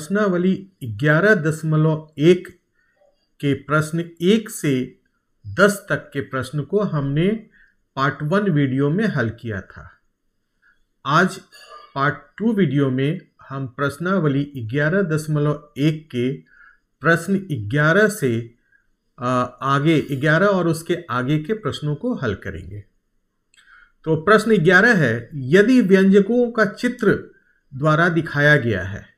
प्रश्नावली ग्यारह दशमलव एक के प्रश्न एक से दस तक के प्रश्न को हमने पार्ट वन वीडियो में हल किया था। आज पार्ट टू वीडियो में हम प्रश्नावली ग्यारह दशमलव एक के प्रश्न ग्यारह से आगे, ग्यारह और उसके आगे के प्रश्नों को हल करेंगे। तो प्रश्न ग्यारह है, यदि व्यंजकों का चित्र द्वारा दिखाया गया है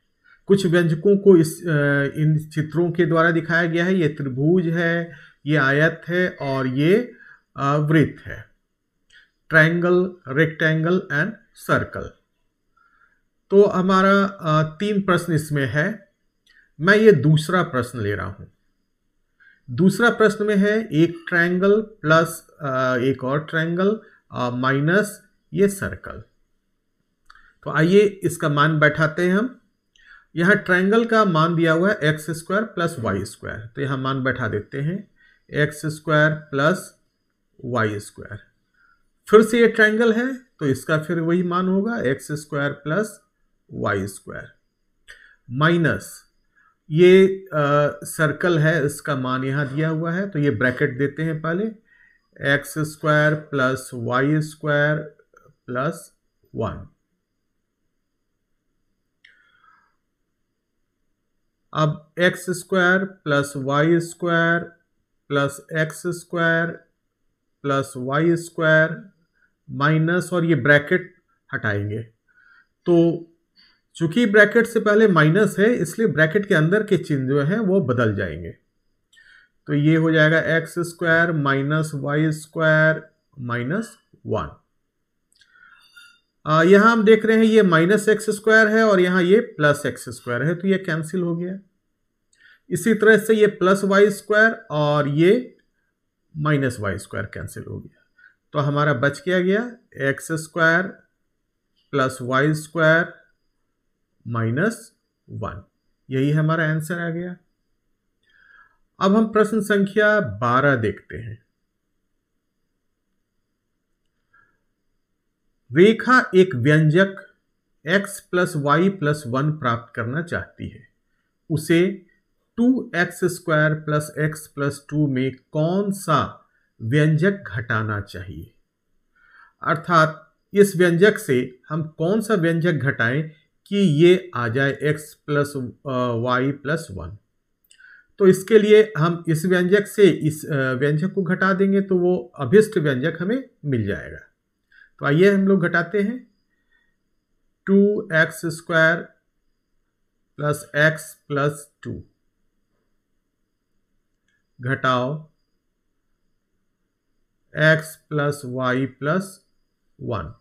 कुछ व्यंजकों को इस इन चित्रों के द्वारा दिखाया गया है। ये त्रिभुज है, ये आयत है और ये वृत्त है। Triangle, rectangle and circle. तो हमारा तीन प्रश्न इसमें है। मैं ये दूसरा प्रश्न ले रहा हूँ। दूसरा प्रश्न में है, एक ट्रायंगल प्लस एक और ट्रायंगल माइनस ये सर्कल। तो आइए इसका मान बैठाते हैं हम। यहाँ ट्राइंगल का मान दिया हुआ है x square plus y square तो यहाँ मान बैठा देते हैं। X square plus y square फिर से ये ट्राइंगल है तो इसका फिर वही मान होगा x square plus y square minus ये सर्कल है, इसका मान यहाँ दिया हुआ है तो ये ब्रैकेट देते हैं पहले। X square plus y square plus one अब x square plus y square plus x square plus y square minus और ये ब्रैकेट हटाएँगे। तो चूँकि ब्रैकेट से पहले माइनस है, इसलिए ब्रैकेट के अंदर के चिन्ह जो हैं, वो बदल जाएँगे। तो ये हो जाएगा x square minus y square minus one यहाँ हम देख रहे हैं ये माइनस एक्स स्क्वायर है और यहाँ ये प्लस एक्स स्क्वायर है तो ये कैंसिल हो गया। इसी तरह से ये प्लस वाई स्क्वायर और ये माइनस वाई स्क्वायर कैंसिल हो गया। तो हमारा बच क्या गया? X square plus y square minus one यही हमारा आंसर आ गया। अब हम प्रश्न संख्या बारह देखते हैं। रेखा एक व्यंजक x plus y plus one प्राप्त करना चाहती है। उसे two x square plus x plus two में कौन सा व्यंजक घटाना चाहिए? अर्थात इस व्यंजक से हम कौन सा व्यंजक घटाएँ कि ये आ जाए x plus y plus one तो इसके लिए हम इस व्यंजक से इस व्यंजक को घटा देंगे तो वो अभिष्ट व्यंजक हमें मिल जाएगा। तो आइए हम लोग घटाते हैं। Two x square plus x plus two. घटाओ। X plus y plus one.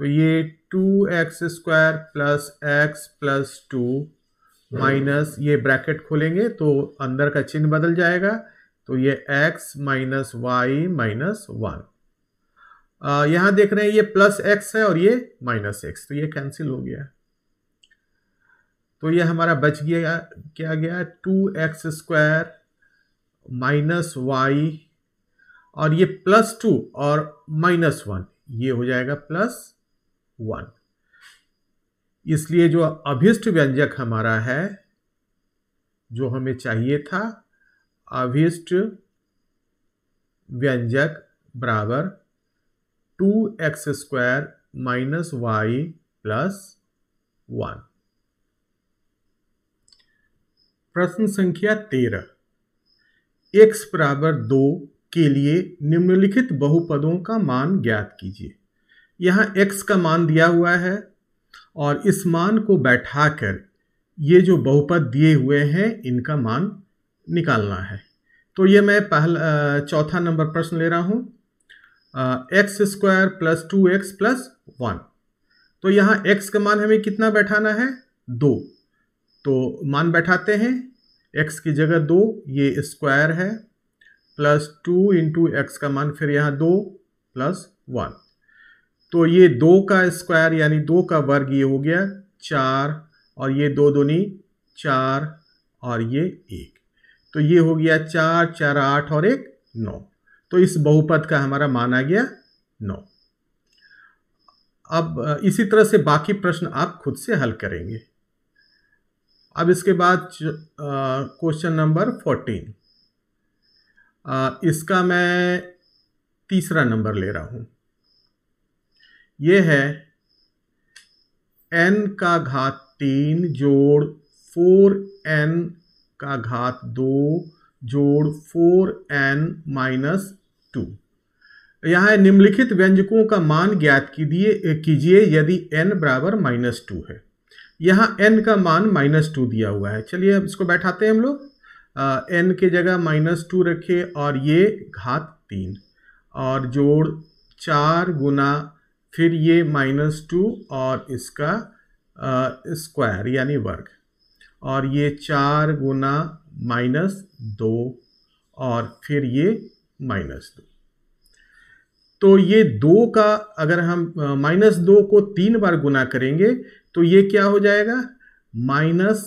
तो ये two x square plus x plus two minus ये ब्रैकेट खोलेंगे तो अंदर का चिन्ह बदल जाएगा। तो ये x minus y minus one. यहाँ देख रहे हैं ये प्लस एक्स है और ये माइनस एक्स तो ये कैंसिल हो गया। तो ये हमारा बच गया, क्या गया? Two x square minus y और ये प्लस टू और माइनस वन ये हो जाएगा प्लस वन इसलिए जो अभिष्ट व्यंजक हमारा है, जो हमें चाहिए था, अभिष्ट व्यंजक बराबर two x square minus y plus one प्रश्न संख्या तेरह। एक्स बराबर दो के लिए निम्नलिखित बहुपदों का मान ज्ञात कीजिए। यहाँ एक्स का मान दिया हुआ है और इस मान को बैठाकर ये जो बहुपद दिए हुए हैं, इनका मान निकालना है। तो ये मैं पहला चौथा नंबर प्रश्न ले रहा हूँ। X square plus two x plus one तो यहाँ एक्स का मान हमें कितना बैठाना है? दो. तो मान बैठाते हैं एक्स की जगह दो, ये स्क्वायर है प्लस टू इंटू एक्स का मान फिर यहाँ दो प्लस वन तो ये दो का स्क्वायर यानी दो का वर्ग ये हो गया चार, और ये दो दूनी चार, और ये एक. तो ये हो गया चार चार आठ और एक नौ. तो इस बहुपद का हमारा मान गया नौ। अब इसी तरह से बाकी प्रश्न आप खुद से हल करेंगे। अब इसके बाद क्वेश्चन नंबर फोर्टीन इसका मैं तीसरा नंबर ले रहा हूँ। ये है n का घात तीन जोड़ फोर एन का घात दो जोड़ फोर एन माइनस टू। यहाँ निम्नलिखित व्यंजकों का मान ज्ञात कीजिए कीजिए, यदि n बराबर माइनस टू है। यहाँ n का मान माइनस टू दिया हुआ है। चलिए अब इसको बैठाते हैं हम लोग। n के जगह माइनस टू रखे और ये घात तीन। और जोड़ चार गुना, फिर ये माइनस टू और इसका स्क्वायर यानी वर्ग। और ये चार गुना माइनस दो और फिर ये माइनस दो। तो ये दो का अगर हम माइनस दो को तीन बार गुना करेंगे तो ये क्या हो जाएगा? माइनस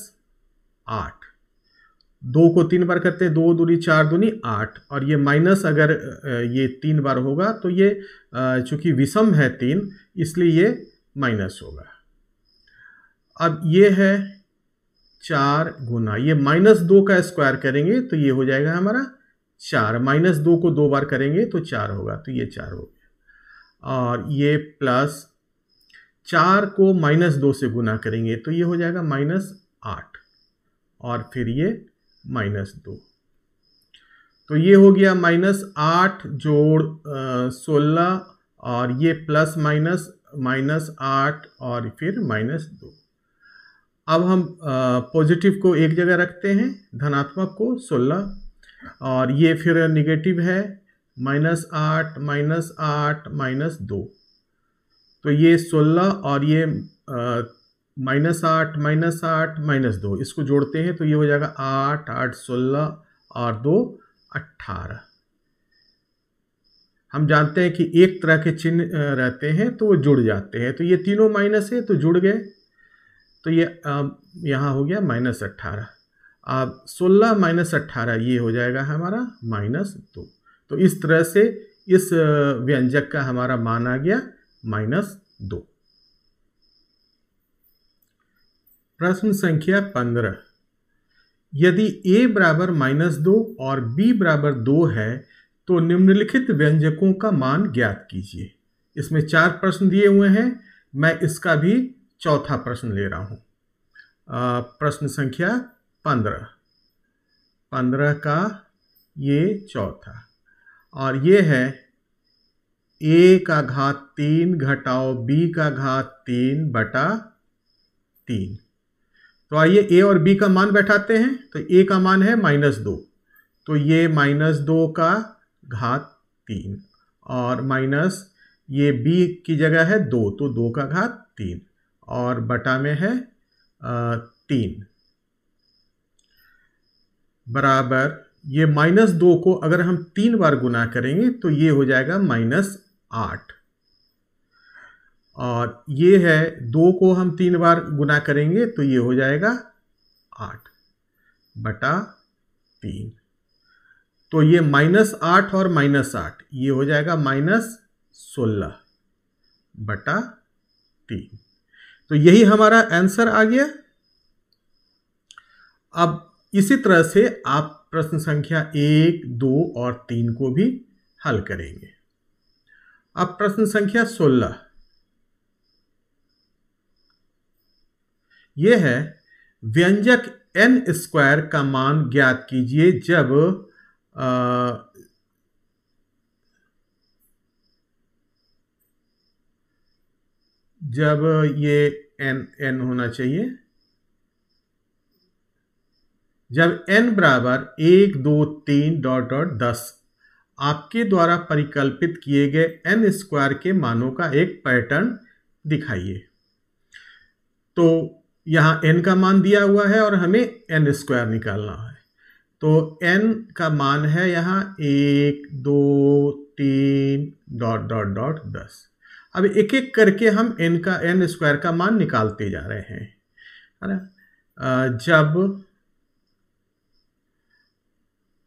आठ। दो को तीन बार करते हैं, दो दूरी चार दूनी आठ। और ये माइनस अगर ये तीन बार होगा तो ये चूँकि विषम है तीन, इसलिए ये माइनस होगा। अब ये है चार गुना। ये माइनस दो का स्क्वायर करेंगे तो ये हो जाएगा हमारा चार, माइनस दो को दो बार करेंगे तो चार होगा तो ये चार हो गया। और ये प्लस चार को माइनस दो से गुना करेंगे तो ये हो जाएगा माइनस आठ, और फिर ये माइनस दो। तो ये हो गया माइनस आठ जोड़ सोलह, और ये प्लस माइनस माइनस आठ, और फिर माइनस दो। अब हम पॉजिटिव को एक जगह रखते हैं, धनात्मक को सोलह और ये फिर निगेटिव है माइनस आठ माइनस आठ माइनस दो। तो ये सोलह और ये माइनस आठ माइनस आठ माइनस दो। इसको जोड़ते हैं तो ये हो जाएगा आठ आठ सोलह और दो, अट्ठारह। हम जानते हैं कि एक तरह के चिन्ह रहते हैं तो वो जुड़ जाते हैं। तो ये तीनों माइनस है तो जुड़ गए। तो ये यहाँ हो गया माइनस अट्ठारह। अब सोलह माइनस अट्ठारह, ये हो जाएगा हमारा माइनस दो। तो इस तरह से इस व्यंजक का हमारा मान आ गया माइनस दो। प्रश्न संख्या पंद्रह। यदि a बराबर माइनस दो और b बराबर दो है तो निम्नलिखित व्यंजकों का मान ज्ञात कीजिए। इसमें चार प्रश्न दिए हुए हैं, मैं इसका भी चौथा प्रश्न ले रहा हूँ। प्रश्न संख्या पंद्रह। पंद्रह का ये चौथा। और ये है ए का घात तीन घटाओ बी का घात तीन बटा तीन। तो आइए ए और बी का मान बैठाते हैं। तो ए का मान है माइनस दो। तो ये माइनस दो का घात तीन और माइनस ये बी की जगह है दो। तो दो का घात तीन और बटा में है तीन। बराबर, ये माइनस दो को अगर हम तीन बार गुना करेंगे तो ये हो जाएगा माइनस आठ। और ये है, दो को हम तीन बार गुना करेंगे तो ये हो जाएगा आठ बटा तीन। तो ये माइनस आठ और माइनस आठ, ये हो जाएगा माइनस सोलह बटा तीन। तो यही हमारा आंसर आ गया। अब इसी तरह से आप प्रश्न संख्या एक दो और तीन को भी हल करेंगे। अब प्रश्न संख्या सोलह। यह है व्यंजक एन स्क्वायर का मान ज्ञात कीजिए जब आ, जब ये एन एन होना चाहिए। जब एन बराबर एक, दो, तीन डॉट डॉट दस आपके द्वारा परिकल्पित किए गए एन स्क्वायर के मानों का एक पैटर्न दिखाइए। तो यहाँ एन का मान दिया हुआ है और हमें एन स्क्वायर निकालना है। तो एन का मान है यहाँ एक, दो, तीन डॉट डॉट डॉट दस। अब एक एक करके हम एन का एन स्क्वायर का मान निकालते जा रहे हैं। है ना? जब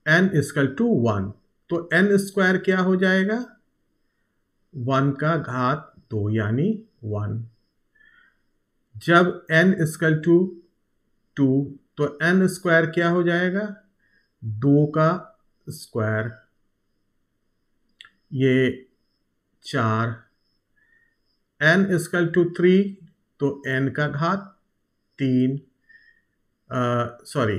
एन स्क्वल टू वन तो एन स्क्वायर क्या हो जाएगा? वन का घात दो यानी वन जब एन स्कल टू टू तो एन स्क्वायर क्या हो जाएगा? दो का स्क्वायर ये चार. एन स्कल टू थ्री तो एन का घात तीन. सॉरी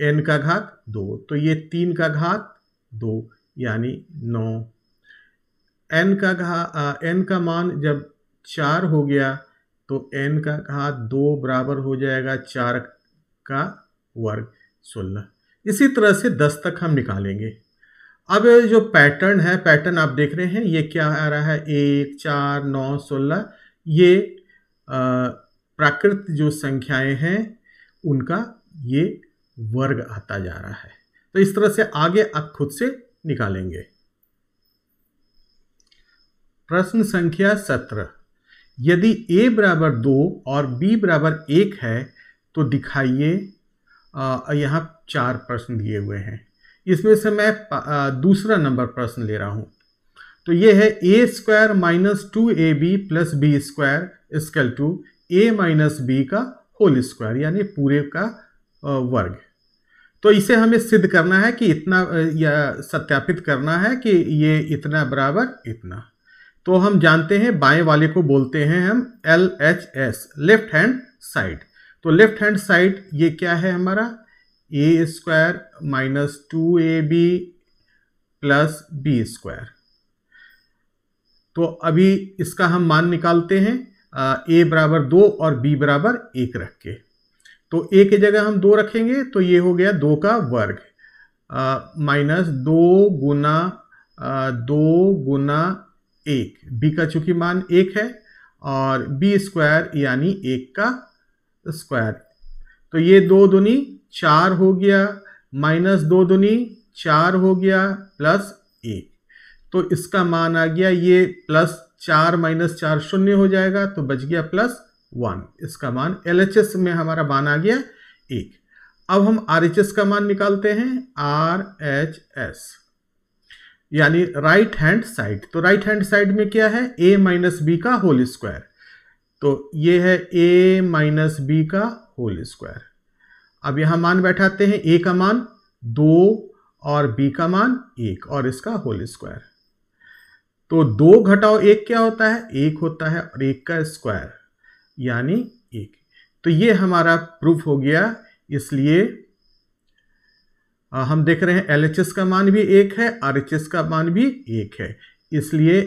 एन का घात दो। तो ये तीन का घात दो, यानी नौ। एन का घा एन का मान जब चार हो गया तो एन का घात दो बराबर हो जाएगा चार का वर्ग सोलह। इसी तरह से दस तक हम निकालेंगे। अब जो पैटर्न है पैटर्न आप देख रहे हैं, ये क्या आ रहा है? एक, चार, नौ, सोलह। ये प्राकृत जो संख्याएँ हैं, उनका ये वर्ग आता जा रहा है। तो इस तरह से आगे आप खुद से निकालेंगे। प्रश्न संख्या सत्रह। यदि a बराबर दो और b बराबर एक है तो दिखाइए यहाँ चार प्रश्न दिए हुए हैं। इसमें से मैं आ, दूसरा नंबर प्रश्न ले रहा हूँ। तो ये है a square minus two a b plus b square equal to a minus b का होल स्क्वायर यानी पूरे का वर्ग। तो इसे हमें सिद्ध करना है कि इतना या सत्यापित करना है कि ये इतना बराबर इतना। तो हम जानते हैं, बाएँ वाले को बोलते हैं हम L H S, left hand side. तो लेफ़्ट हैंड साइड ये क्या है हमारा? A square minus two a b plus b square. तो अभी इसका हम मान निकालते हैं ए बराबर दो और बी बराबर एक रख के। तो ए की जगह हम दो रखेंगे तो ये हो गया दो का वर्ग। माइनस दो गुना दो गुना एक। बी का चूँकि मान एक है, और बी स्क्वायर यानी एक का स्क्वायर तो ये दो दुनी चार हो गया माइनस दो दुनी चार हो गया प्लस एक। तो इसका मान आ गया, ये प्लस चार माइनस चार शून्य हो जाएगा तो बच गया प्लस वन, इसका मान एल एच एस में हमारा मान आ गया एक। अब हम आर एच एस का मान निकालते हैं आर एच एस यानी राइट हैंड साइड तो राइट हैंड साइड में क्या है? ए माइनस बी का होल स्क्वायर तो ये है ए माइनस बी का होल स्क्वायर अब यहाँ मान बैठाते हैं ए का मान दो और बी का मान एक, और इसका होल स्क्वायर तो दो घटाओ एक क्या होता है? एक होता है और एक का स्क्वायर यानी एक। तो ये हमारा प्रूफ हो गया, इसलिए हम देख रहे हैं एलएचएस का मान भी एक है आरएचएस का मान भी एक है। इसलिए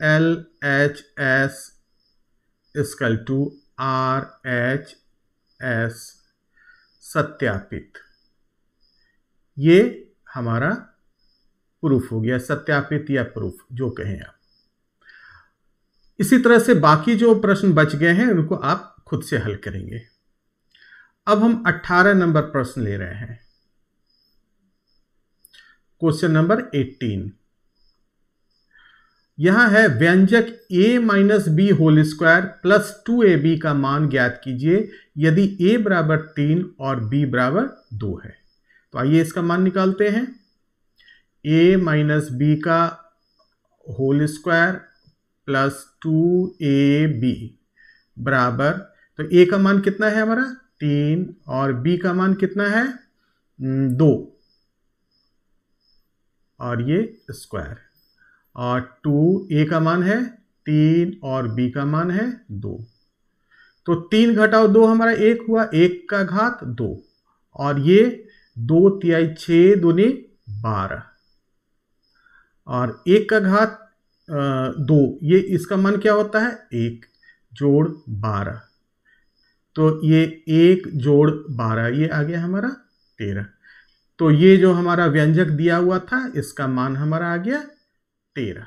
L H S equal to R H S सत्यापित। ये हमारा प्रूफ हो गया, सत्यापित या प्रूफ जो कहें आप। इसी तरह से बाकी जो प्रश्न बच गए हैं, उनको आप खुद से हल करेंगे। अब हम 18 नंबर प्रश्न ले रहे हैं। क्वेश्चन नंबर 18 यहाँ है, व्यंजक a minus b whole square plus two a b का मान ज्ञात कीजिए, यदि a बराबर तीन और b बराबर दो है। तो आइए इसका मान निकालते हैं। A माइनस बी का whole square plus two a b बराबर। तो ए का मान कितना है हमारा? तीन। और बी का मान कितना है? हम्म, दो। और ये स्क्वायर। और टू ए का मान है तीन और बी का मान है दो। तो तीन घटाओ दो हमारा एक हुआ एक का घात दो। और ये दो तिहाई छ दूनी बारह। और एक का घात दो। ये इसका मान क्या होता है? एक जोड़ बारह। तो ये एक जोड़ बारह, ये आ गया हमारा तेरह। तो ये जो हमारा व्यंजक दिया हुआ था, इसका मान हमारा आ गया तेरह।